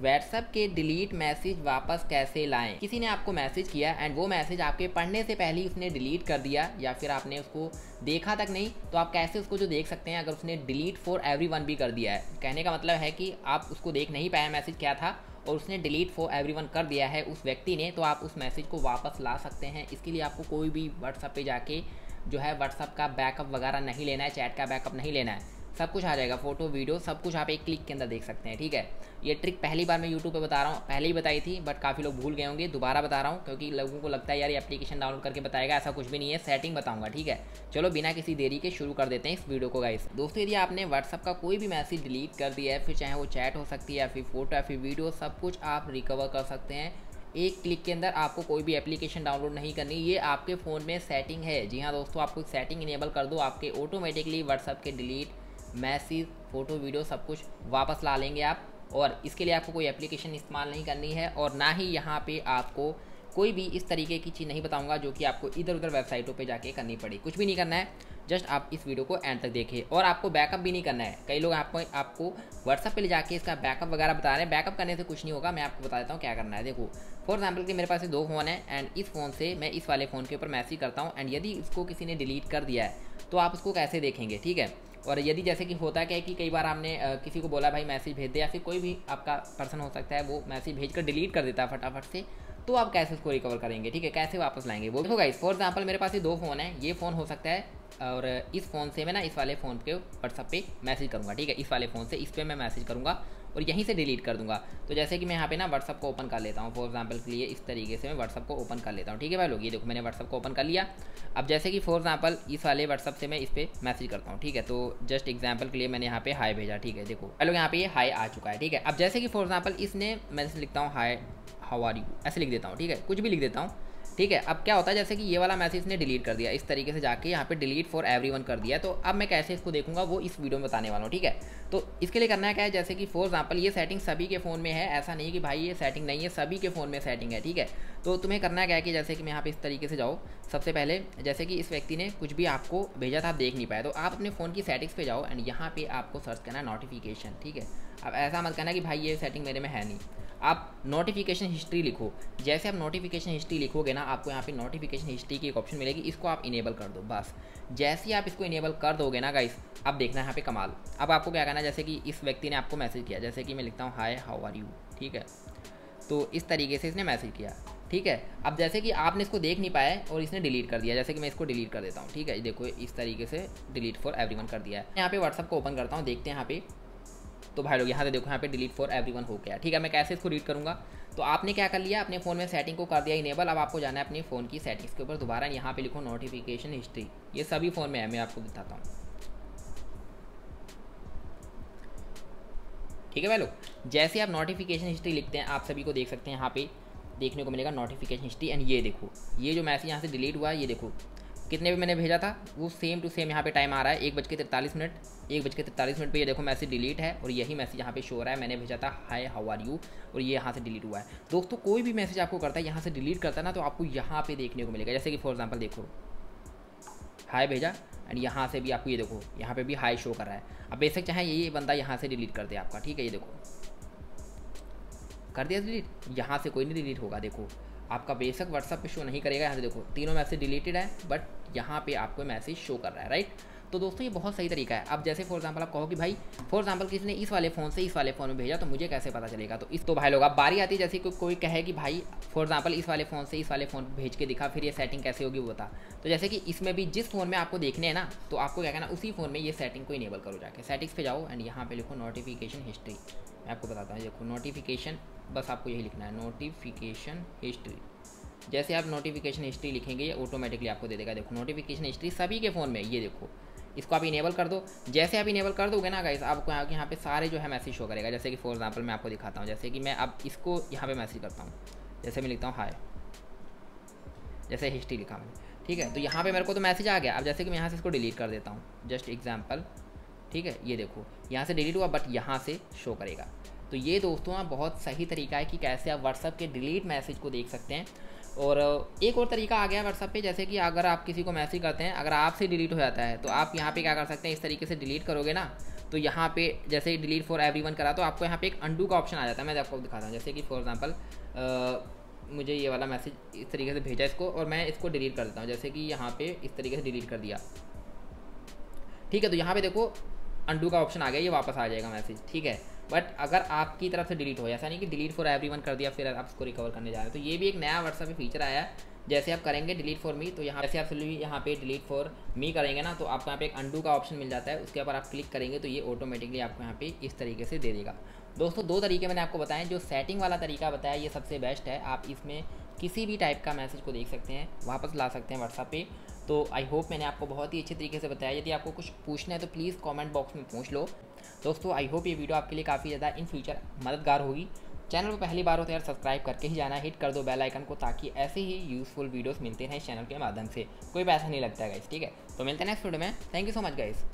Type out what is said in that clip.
WhatsApp के delete message वापस कैसे लाएँ? किसी ने आपको मैसेज किया एंड वो मैसेज आपके पढ़ने से पहले ही उसने डिलीट कर दिया या फिर आपने उसको देखा तक नहीं तो आप कैसे उसको जो देख सकते हैं अगर उसने डिलीट फॉर एवरी वन भी कर दिया है? कहने का मतलब है कि आप उसको देख नहीं पाए मैसेज क्या था और उसने डिलीट फॉर एवरी कर दिया है उस व्यक्ति ने तो आप उस मैसेज को वापस ला सकते हैं। इसके लिए आपको कोई भी व्हाट्सअप पे जाके जो है व्हाट्सअप का बैकअप वगैरह नहीं लेना है, चैट का बैकअप नहीं लेना है। सब कुछ आ जाएगा, फ़ोटो, वीडियो, सब कुछ आप एक क्लिक के अंदर देख सकते हैं, ठीक है? ये ट्रिक पहली बार मैं यूट्यूब पे बता रहा हूँ, पहले ही बताई थी बट काफ़ी लोग भूल गए होंगे, दोबारा बता रहा हूँ, क्योंकि लोगों को लगता है यार ये एप्लीकेशन डाउनलोड करके बताएगा, ऐसा कुछ भी नहीं है सेटिंग बताऊँगा, ठीक है? चलो, बिना किसी देरी के शुरू कर देते हैं इस वीडियो को गाइस दोस्तों, यदि आपने व्हाट्सअप का कोई भी मैसेज डिलीट कर दिया है, फिर चाहे वो चैट हो सकती है, या फिर फ़ोटो या फिर वीडियो सब कुछ आप रिकवर कर सकते हैं। एक क्लिक के अंदर आपको कोई भी एप्लीकेशन डाउनलोड नहीं करनी, ये आपके फ़ोन में सेटिंग है। जी हाँ दोस्तों, आपको सेटिंग इनेबल कर दो, आपके ऑटोमेटिकली व्हाट्सअप के डिलीट मैसेज फ़ोटो, वीडियो, सब कुछ वापस ला लेंगे आप। और इसके लिए आपको कोई एप्लीकेशन इस्तेमाल नहीं करनी है और ना ही यहाँ पे आपको कोई भी इस तरीके की चीज़ नहीं बताऊँगा जो कि आपको इधर उधर वेबसाइटों पे जाके करनी पड़ी। कुछ भी नहीं करना है जस्ट आप इस वीडियो को एंड तक देखें। और आपको बैकअप भी नहीं करना है। कई लोग आपको आपको व्हाट्सअप पे ले जाके इसका बैकअप वगैरह बता रहे हैं। बैकअप करने से कुछ नहीं होगा, मैं आपको बता देता हूँ क्या करना है। देखो फॉर एग्ज़ाम्पल कि मेरे पास दो फ़ोन है एंड इस फ़ोन से मैं इस वाले फ़ोन के ऊपर मैसेज करता हूँ एंड यदि इसको किसी ने डिलीट कर दिया है तो आप उसको कैसे देखेंगे? ठीक है? और यदि जैसे कि होता क्या है कि कई बार आपने किसी को बोला, भाई मैसेज भेज दे, या फिर कोई भी आपका पर्सन हो सकता है, वो मैसेज भेज कर डिलीट कर देता है फटाफट से। तो आप कैसे उसको रिकवर करेंगे? ठीक है, कैसे वापस लाएँगे? वो देखो गाइस फॉर एग्जांपल मेरे पास ये दो फ़ोन है। ये फ़ोन हो सकता है, और इस फ़ोन से मैं ना इस वाले फ़ोन के व्हाट्सअप पे मैसेज करूँगा, ठीक है? इस वाले फ़ोन से इस पर मैं मैसेज करूँगा और यहीं से डिलीट कर दूँगा। तो जैसे कि मैं यहाँ पे ना व्हाट्सअप को ओपन कर लेता हूँ फॉर एग्ज़ाम्पल के लिए इस तरीके से मैं व्हाट्सअप को ओपन कर लेता हूँ, ठीक है भाई लोग? ये देखो, मैंने व्हाट्सअप को ओपन कर लिया। अब जैसे कि फॉर एग्ज़ाम्पल इस वाले व्हाट्सअप से मैं इस पर मैसेज करता हूँ, ठीक है? तो जस्ट एग्ज़ाम्पल के लिए मैंने यहाँ पे हाई भेजा, ठीक है? देखो भाई लोग यहाँ पे ये हाई आ चुका है, ठीक है? अब जैसे कि फॉर एग्ज़ाम्पल इसने मैं लिखता हूँ हाई हाउ आर यू? ऐसे लिख देता हूँ ठीक है? कुछ भी लिख देता हूँ। ठीक है, अब क्या होता है, जैसे कि ये वाला मैसेज ने डिलीट कर दिया, इस तरीके से जाके यहाँ पे डिलीट फॉर एवरीवन कर दिया तो अब मैं कैसे इसको देखूँगा, वो इस वीडियो में बताने वाला हूँ, ठीक है? तो इसके लिए करना है क्या है, जैसे कि फॉर एग्ज़ाम्पल ये सेटिंग सभी के फ़ोन में है, ऐसा नहीं कि भाई ये सेटिंग नहीं है, सभी के फ़ोन में सेटिंग है, ठीक है? तो तुम्हें करना क्या है कि जैसे कि मैं यहाँ पे इस तरीके से जाओ सबसे पहले जैसे कि इस व्यक्ति ने कुछ भी आपको भेजा था, आप देख नहीं पाए तो आप अपने फ़ोन की सेटिंग्स पे जाओ एंड यहाँ पे आपको सर्च करना है नोटिफिकेशन ठीक है? अब ऐसा मत करना कि भाई ये सेटिंग मेरे में है नहीं। आप नोटिफिकेशन हिस्ट्री लिखो, जैसे आप नोटिफिकेशन हिस्ट्री लिखोगे ना आपको यहाँ पे नोटिफिकेशन हिस्ट्री की एक ऑप्शन मिलेगी, इसको आप इनेबल कर दो, बस। जैसे ही आप इसको इनेबल कर दोगे ना गाइस अब देखना यहाँ पे कमाल। अब आपको क्या करना है, जैसे कि इस व्यक्ति ने आपको मैसेज किया, जैसे कि मैं लिखता हूँ हाय हाउ आर यू ठीक है? तो इस तरीके से इसने मैसेज किया, ठीक है? अब जैसे कि आपने इसको देख नहीं पाया और इसने डिलीट कर दिया, जैसे कि मैं इसको डिलीट कर देता हूँ, ठीक है? देखो, इस तरीके से डिलीट फॉर एवरीवन कर दिया है। यहाँ पे व्हाट्सअप को ओपन करता हूँ, देखते हैं यहाँ पे। तो भाई लोग, यहाँ से देखो, यहाँ पे डिलीट फॉर एवरीवन हो गया ठीक है, मैं कैसे इसको रीड करूँगा? तो आपने क्या कर लिया? अपने फ़ोन में सेटिंग को कर दिया इनेबल अब आपको जाना है अपने फ़ोन की सेटिंग्स के ऊपर दोबारा। यहाँ पे लिखो नोटिफिकेशन हिस्ट्री ये सभी फ़ोन में है, मैं आपको बताता हूँ। ठीक है भाई लोग, जैसे आप नोटिफिकेशन हिस्ट्री लिखते हैं, आप सभी को देख सकते हैं यहाँ पे। देखने को मिलेगा नोटिफिकेशन हिस्ट्री एंड ये देखो, ये जो मैसेज यहाँ से डिलीट हुआ है, ये देखो। कितने पे मैंने भेजा था, वो सेम टू सेम यहाँ पे टाइम आ रहा है, एक बज के तैंतालीस मिनट, एक बज के तैंतालीस मिनट पे ये देखो मैसेज डिलीट है और यही मैसेज यहाँ पे शो हो रहा है, मैंने भेजा था हाई हाउ आर यू और ये यहाँ से डिलीट हुआ है। दोस्तों, कोई भी मैसेज आपको करता है, यहाँ से डिलीट करता है ना तो आपको यहाँ पे देखने को मिलेगा। जैसे कि फॉर एग्ज़ाम्पल देखो हाई भेजा एंड यहाँ से भी आपको ये देखो, यहाँ पे भी हाई शो कर रहा है। अब बेशक चाहे ये बंदा यहाँ से डिलीट कर दे आपका, ठीक है, ये देखो। कर दिया डिलीट यहाँ से कोई नहीं डिलीट होगा, देखो। आपका बेशक व्हाट्सअप पे शो नहीं करेगा। यहाँ से देखो, तीनों मैसेज डिलीटेड है बट यहाँ पे आपको मैसेज शो कर रहा है राइट तो दोस्तों ये बहुत सही तरीका है। अब जैसे फॉर एग्ज़ाम्पल आप कहो कि भाई फॉर एग्जांपल किसी ने इस वाले फ़ोन से इस वाले फ़ोन में भेजा तो मुझे कैसे पता चलेगा? तो इस तो भाई लोग अब बारी आती है जैसे को, कोई कहे कि भाई फॉर एग्ज़ाम्पल इस वाले फ़ोन से इस वाले फ़ोन भेज के दिखा फिर ये सेटिंग कैसे होगी वो बता। तो जैसे कि इसमें भी जिस फ़ोन में आपको देखने हैं ना तो आपको क्या कहना उसी फ़ोन में ये सेटिंग को इनेबल करो जाके। सेटिंग्स पे जाओ एंड यहाँ पे लिखो नोटिफिकेशन हिस्ट्री मैं आपको बताता हूँ देखो नोटिफिकेशन बस आपको यही लिखना है नोटिफिकेशन हिस्ट्री जैसे आप नोटिफिकेशन हिस्ट्री लिखेंगे ये ऑटोमेटिकली आपको दे देगा। देखो नोटिफिकेशन हिस्ट्री सभी के फ़ोन में ये देखो। इसको आप इनेबल कर दो। जैसे आप इनेबल कर दोगे ना गाइस आपको यहाँ यहाँ पे सारे जो है मैसेज शो करेगा। जैसे कि फॉर एग्जांपल मैं आपको दिखाता हूँ। जैसे कि मैं अब इसको यहाँ पे मैसेज करता हूँ। जैसे मैं लिखता हूँ हाय जैसे हिस्ट्री लिखा मैंने। ठीक है? तो यहाँ पे मेरे को तो मैसेज आ गया। अब जैसे कि मैं यहाँ से इसको डिलीट कर देता हूँ। जस्ट एग्ज़ाम्पल ठीक है? ये देखो। यहाँ से डिलीट हुआ बट यहाँ से शो करेगा। तो ये दोस्तों बहुत सही तरीका है कि कैसे आप व्हाट्सअप के डिलीट मैसेज को देख सकते हैं। और एक और तरीका आ गया व्हाट्सअप पे, जैसे कि अगर आप किसी को मैसेज करते हैं, अगर आपसे डिलीट हो जाता है तो आप यहाँ पे क्या कर सकते हैं, इस तरीके से डिलीट करोगे ना तो यहाँ पे जैसे डिलीट फॉर एवरी वन करा तो आपको यहाँ पे एक अंडू का ऑप्शन आ जाता है। मैं आपको दिखाता हूँ, जैसे कि फॉर एग्ज़ाम्पल मुझे ये वाला मैसेज इस तरीके से भेजा इसको और मैं इसको डिलीट कर देता हूँ, जैसे कि यहाँ पे इस तरीके से डिलीट कर दिया। ठीक है तो यहाँ पे देखो अंडू का ऑप्शन आ गया, ये वापस आ जाएगा मैसेज ठीक है? बट अगर आपकी तरफ़ से डिलीट हो, ऐसा नहीं कि डिलीट फॉर एवरी कर दिया, फिर आप उसको रिकवर करने जा रहे हैं। तो ये भी एक नया व्हाट्सएप फीचर आया है। जैसे आप करेंगे डिलीट फॉर मी तो यहाँ जैसे आप यहाँ पे डिलीट फॉर मी करेंगे ना तो आपको यहाँ पे एक अंडू का ऑप्शन मिल जाता है। उसके ऊपर आप क्लिक करेंगे तो ये ऑटोमेटिकली आपको यहाँ पे इस तरीके से दे देगा। दोस्तों, दो तरीके मैंने आपको बताएँ जो सेटिंग वाला तरीका बताया, ये सबसे बेस्ट है। आप इसमें किसी भी टाइप का मैसेज को देख सकते हैं। वापस ला सकते हैं व्हाट्सएप पे। तो आई होप मैंने आपको बहुत ही अच्छे तरीके से बताया। यदि आपको कुछ पूछना है तो प्लीज़ कॉमेंट बॉक्स में पूछ लो। दोस्तों आई होप ये वीडियो आपके लिए काफ़ी ज़्यादा इन फ्यूचर मददगार होगी। चैनल को पहली बार हो तो यार सब्सक्राइब करके ही जाना हिट कर दो बेल आइकन को, ताकि ऐसे ही यूज़फुल वीडियोस मिलते हैं इस चैनल के माध्यम से। कोई पैसा नहीं लगता है गाइस ठीक है? तो मिलते हैं नेक्स्ट वीडियो में। Thank you so much guys